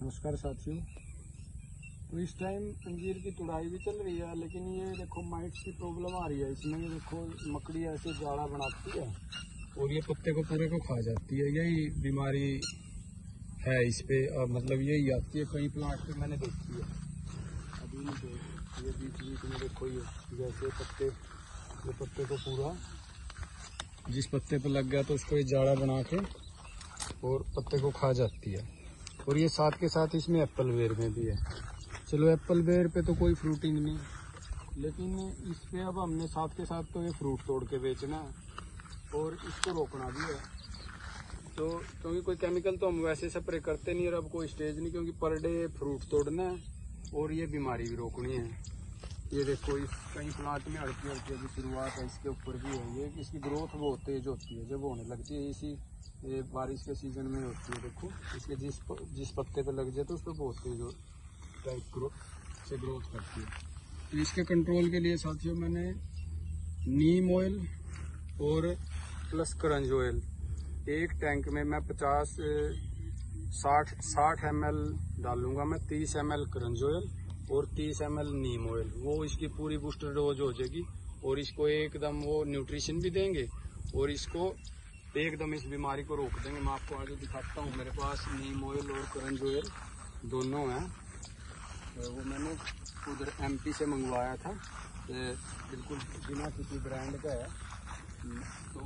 नमस्कार साथियों। तो इस टाइम अंजीर की तुड़ाई भी चल रही है, लेकिन ये देखो माइट्स की प्रॉब्लम आ रही है। इसमें ये देखो मकड़ी ऐसे जाड़ा बनाती है और ये पत्ते को पूरे को खा जाती है। यही बीमारी है इस पे, और मतलब यही आती है। कई प्लांट पे मैंने देखी है। अभी नहीं देख। ये बीच बीच में देखो ये, जैसे पत्ते, ये पत्ते को पूरा, जिस पत्ते पर लग गया तो उसको ये जाड़ा बना के और पत्ते को खा जाती है। और ये साथ के साथ इसमें एप्पल वेयर में भी है। चलो, एप्पल वेयर पे तो कोई फ्रूटिंग नहीं। लेकिन इस पर अब हमने साथ के साथ तो ये फ्रूट तोड़ के बेचना है और इसको रोकना भी है। तो क्योंकि कोई केमिकल तो हम वैसे स्प्रे करते नहीं और अब कोई स्टेज नहीं, क्योंकि पर डे फ्रूट तोड़ना है और ये बीमारी भी रोकनी है। ये देखो इस कई प्लांट में हल्की हल्की अभी शुरुआत है इसके ऊपर भी है। ये इसकी ग्रोथ बहुत तेज होती है जब होने लगती है इसी ये बारिश के सीज़न में होती है देखो। इसके जिस प, जिस पत्ते पे लग जाए तो उस पर बहुत तेज टाइप ग्रोथ से ग्रोथ करती है। तो इसके कंट्रोल के लिए साथियों मैंने नीम ऑयल और प्लस करंज ऑयल एक टैंक में मैं पचास साठ साठ एम डालूँगा मैं तीस एम एल करंज ऑयल और तीस एम नीम ऑयल वो इसकी पूरी बूस्टर डोज हो जाएगी और इसको एकदम वो न्यूट्रिशन भी देंगे और इसको एकदम इस बीमारी को रोक देंगे। मैं आपको आगे दिखाता हूँ, मेरे पास नीम ऑयल और करंज ऑयल दोनों हैं। तो वो मैंने उधर एमपी से मंगवाया था। बिल्कुल बिना किसी ब्रांड का है। तो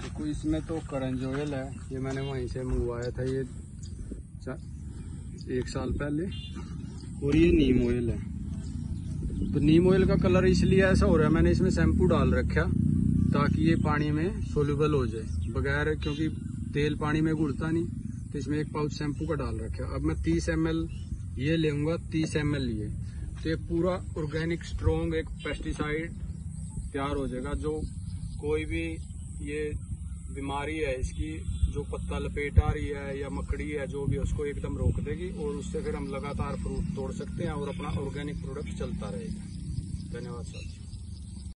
देखो, इसमें तो करंज ऑयल है, ये मैंने वहीं से मंगवाया था। ये एक साल पहले। और ये नीम ऑयल है। तो नीम ऑयल का कलर इसलिए ऐसा हो रहा है, मैंने इसमें शैम्पू डाल रखा ताकि ये पानी में सोल्यूबल हो जाए। बगैर क्योंकि तेल पानी में घुलता नहीं तो इसमें एक पाउच शैम्पू का डाल रखा अब मैं 30 एम ये लेऊँगा 30 एम एल ये। तो ये पूरा ऑर्गेनिक स्ट्रॉन्ग एक पेस्टिसाइड तैयार हो जाएगा, जो कोई भी ये बीमारी है, इसकी जो पत्ता लपेट आ रही है या मकड़ी है, जो भी उसको एकदम रोक देगी और उससे फिर हम लगातार फ्रूट तोड़ सकते हैं और अपना ऑर्गेनिक प्रोडक्ट चलता रहेगा। धन्यवाद, सर।